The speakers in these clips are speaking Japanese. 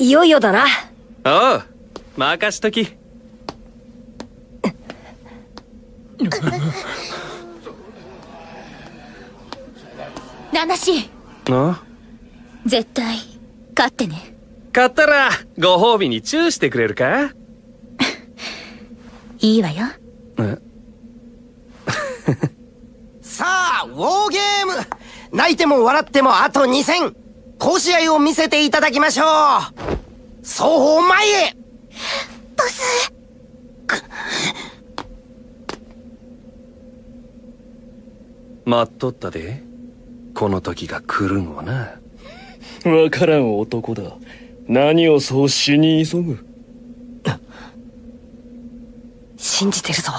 いよいよだな。おう任しとき。ナナシあ絶対勝ってね。買ったらご褒美にチューしてくれるか？いいわよ。え？さあウォーゲーム。泣いても笑ってもあと2戦甲子合を見せていただきましょう。双方前へ。ボス。待っとったで。この時が来るんをな。わからん男だ。何をそう死に急ぐ。信じてるぞ。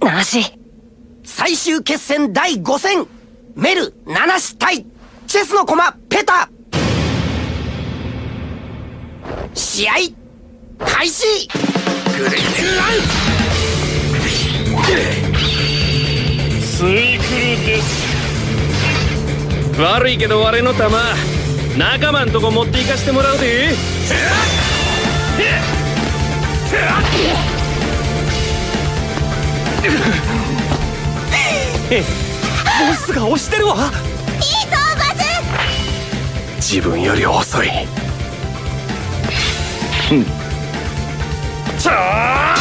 ナシ最終決戦第5戦。メル七子対チェスの駒ペタ試合開始！グレンランスイクルです。悪いけど我の弾仲間んとこ持って行かしてもらうで。ボスが押してるわ。いいぞボス自分より遅いちゃ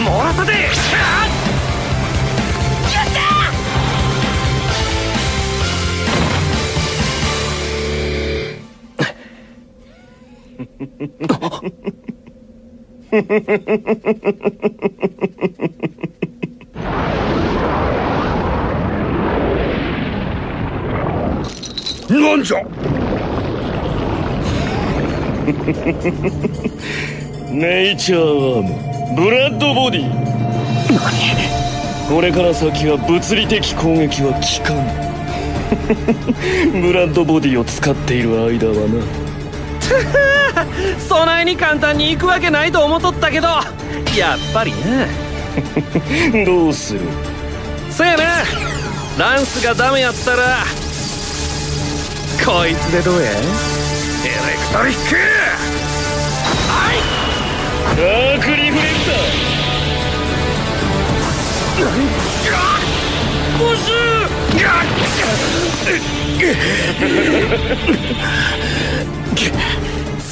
ーもらったで なんじゃ？ネイチャーアームブラッドボディこれから先は物理的攻撃は効かん。ブラッドボディを使っている間はな。そないに簡単に行くわけないと思っとったけどやっぱりなどうする？そやな。ランスがダメやったらこいつでどうやエレクトリックはいダークリフレクボス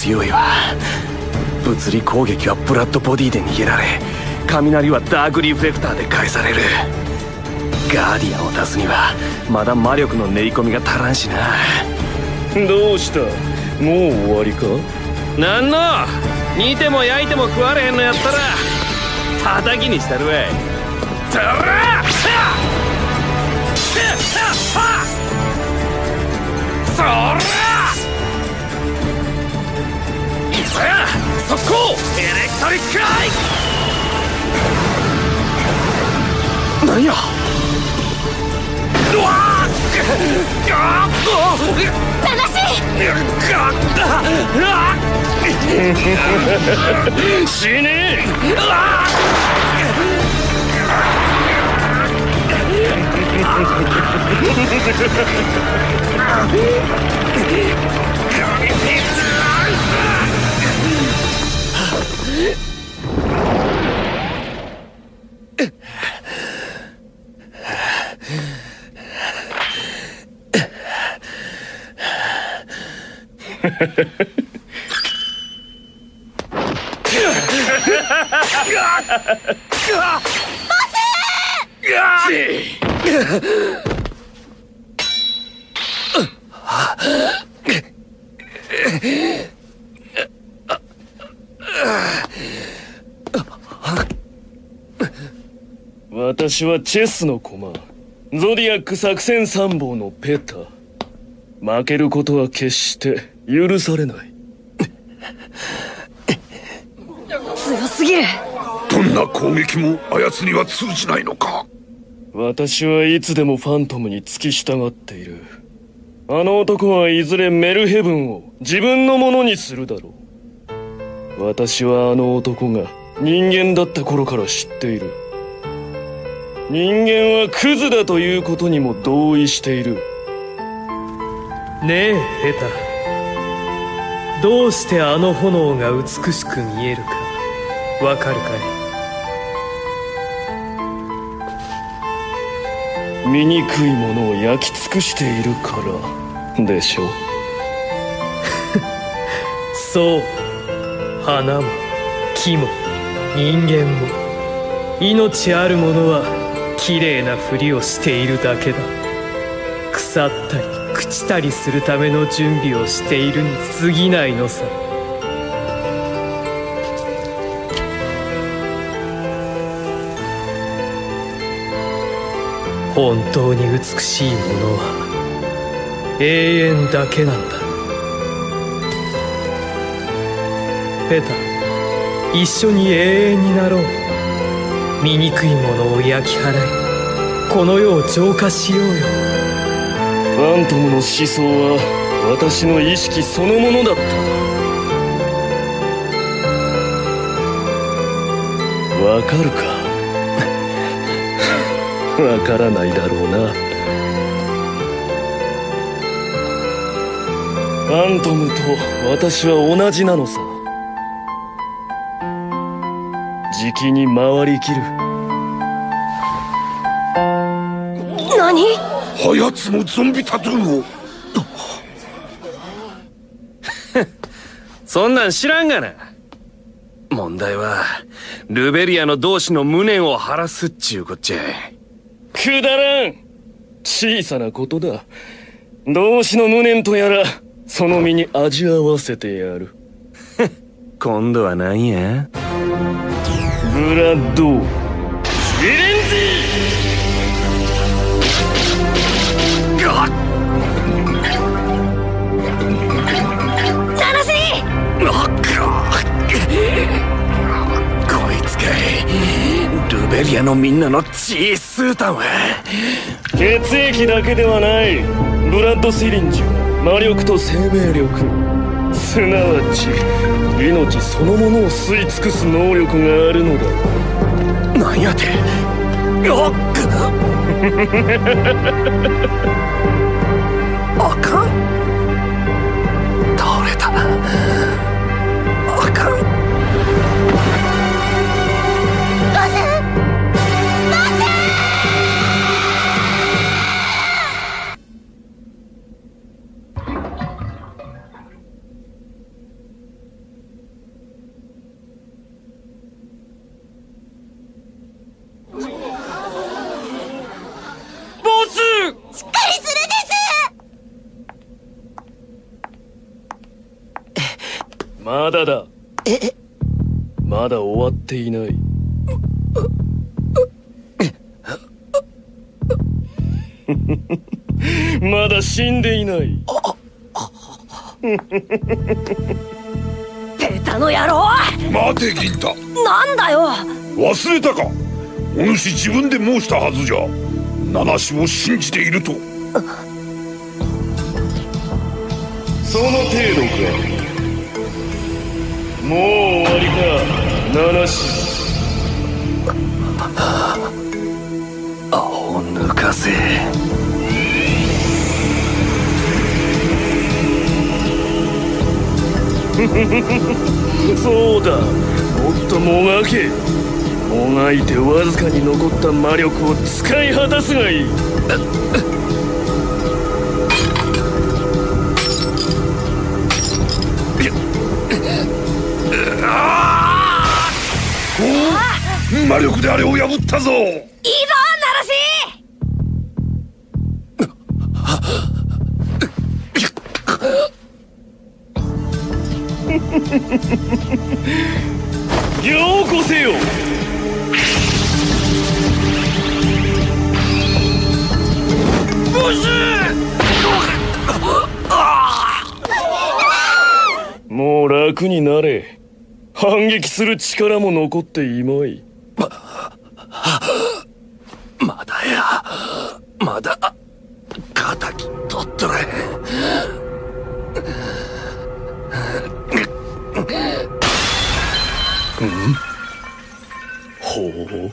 強いわ。物理攻撃はブラッドボディで逃げられ雷はダークリフレクターで返される。ガーディアンを出すにはまだ魔力の練り込みが足らんしな。どうした？もう終わりか？なんの？煮ても焼いても食われへんのやったら叩きにしたるわい。とら！はっはっそらさや速攻エレクトリックアイ！なんや？うわー！あーナナ私はチェスの駒ゾディアック作戦参謀のペタ。負けることは決して。許されない。強すぎる。どんな攻撃もあやつには通じないのか。私はいつでもファントムに付き従っている。あの男はいずれメルヘブンを自分のものにするだろう。私はあの男が人間だった頃から知っている。人間はクズだということにも同意している。ねえヘタどうしてあの炎が美しく見えるかわかるかい？醜いものを焼き尽くしているからでしょ そう。花も木も人間も命あるものは綺麗なふりをしているだけだ。腐ったり朽ちたりするための準備をしているに過ぎないのさ。本当に美しいものは永遠だけなんだ。ペタ一緒に永遠になろう。醜いものを焼き払いこの世を浄化しようよ。ファントムの思想は私の意識そのものだった。わかるか？わからないだろうな。ファントムと私は同じなのさ。じきに回りきる。何？あやつもゾンビタトゥーを。そんなん知らんがな。問題はルベリアの同志の無念を晴らすっちゅうこっちゃ。くだらん。小さなことだ。同志の無念とやらその身に味わわせてやる。今度は何や？ブラッド・いルベリアのみんなの血スータンは血液だけではない。ブラッドシリンジ。は魔力と生命力。すなわち命そのものを吸い尽くす能力があるのだ。なんやて。あっあっていない。まだ死んでいない。ペタの野郎！待て銀太。なんだよ！忘れたか？お主自分で申したはずじゃ。七子を信じていると。その程度か。もう終わりか七子青抜かせそうだもっともがけもがいてわずかに残った魔力を使い果たすがいい魔力であれを破ったぞ。いいぞナナシようこせよ。もう楽になれ。反撃する力も残っていまいままだや。まだ敵取っとれううもう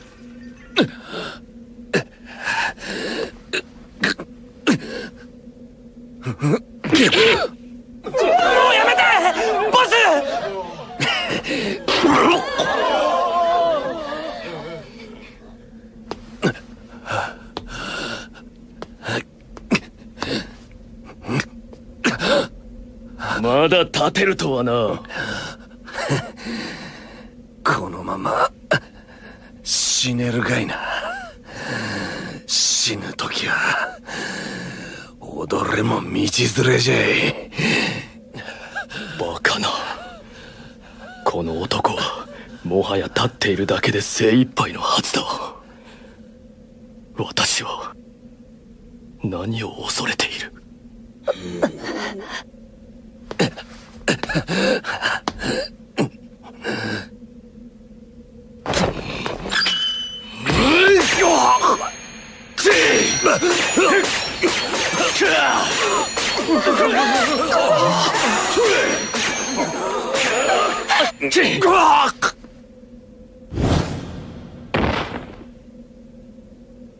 やめてまだ立てるとはなこのまま死ねるがいな。死ぬ時は踊れも道連れじゃい。バカな。この男はもはや立っているだけで精一杯のはずだ。私は何を恐れている ナ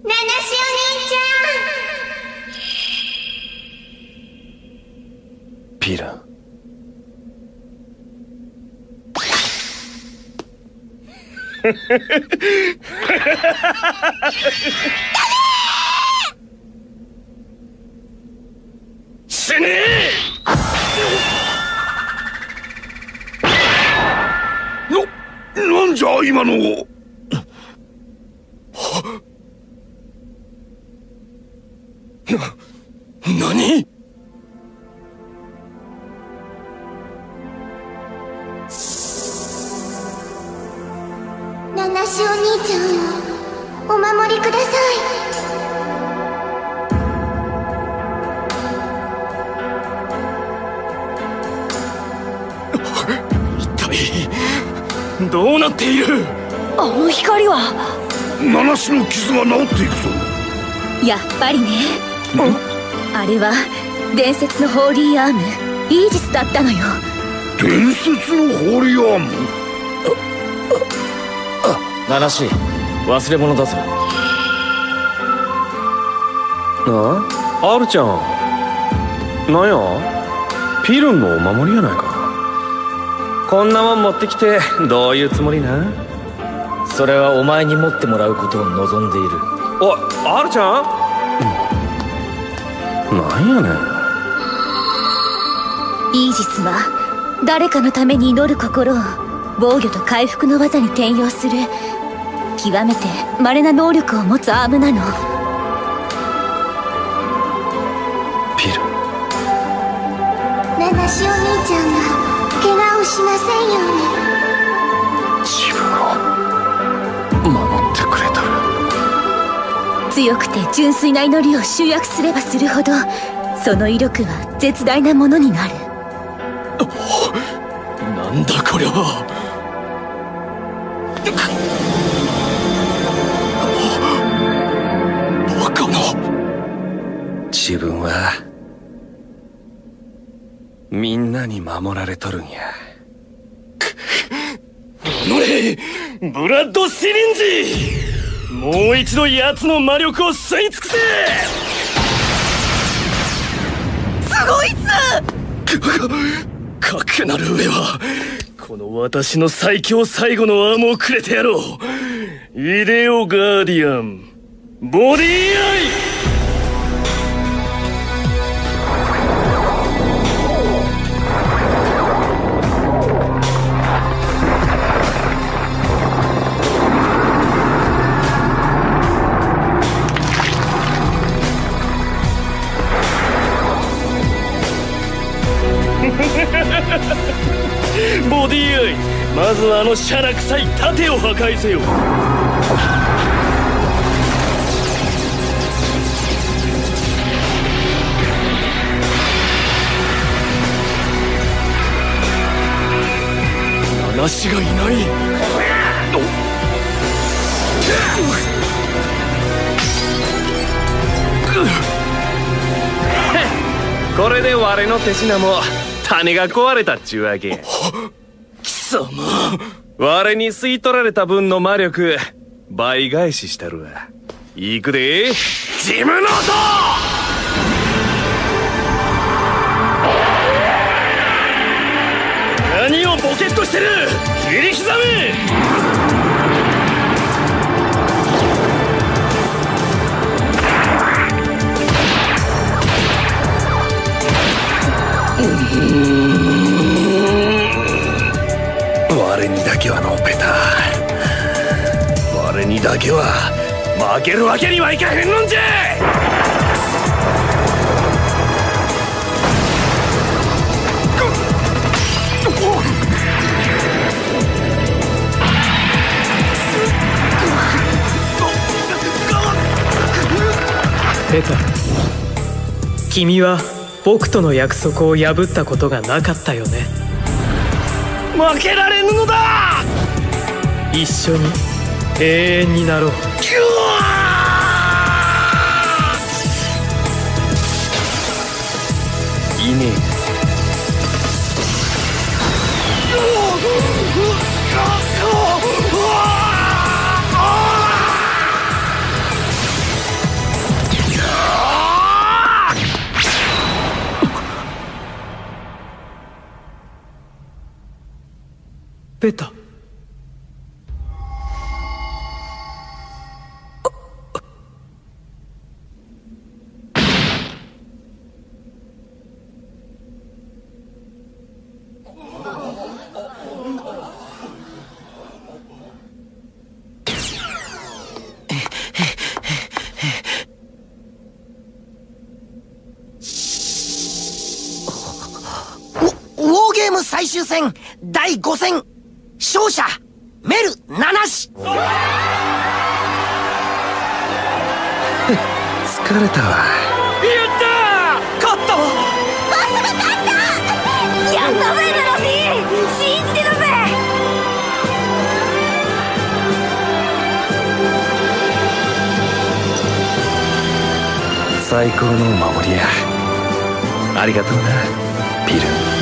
ナシピラン。死 今のどうなっている？あの光は？七種の傷が治っていくぞ。やっぱりね。あ？れは伝説のホーリーアーム。イージスだったのよ。伝説のホーリーアーム？七し忘れ物だぞ。あ？アルちゃん。なんや？ピルンのお守りやないかこんなもん持ってきてどういうつもりな？それはお前に持ってもらうことを望んでいる。おいアルちゃん、なんやねん。イージスは誰かのために祈る心を防御と回復の技に転用する。極めて稀な能力を持つアームなの。ピル。ナナシお兄ちゃんがしませんように自分を守ってくれとる強くて純粋な祈りを集約すればするほどその威力は絶大なものになる。なんだこれは。バカな自分はみんなに守られとるんや。乗れブラッドシリンジ。もう一度奴の魔力を吸い尽くせ。すごいっす！かくなる上はこの私の最強最後のアームをくれてやろう。イデオガーディアン。ボディアイまずはあのシャラ臭い盾を破壊せよ。話がいない。これで我の手品も種が壊れたっちゅうわけ。貴 様。我に吸い取られた分の魔力倍返ししたるわ。いくで。ジムノー何をボケっとしてる！切り刻め！うんけはの我にだけは負けるわけにはいかへんのんじゃ。ペタ君は僕との約束を破ったことがなかったよね。負けられぬのだ。一緒に永遠になろう。いねペタ終戦第5戦勝者メル七氏 疲れたわ。勝ったわ。やったぜナナシ信じてたぜ。サイコロのお守りや。ありがとうなピル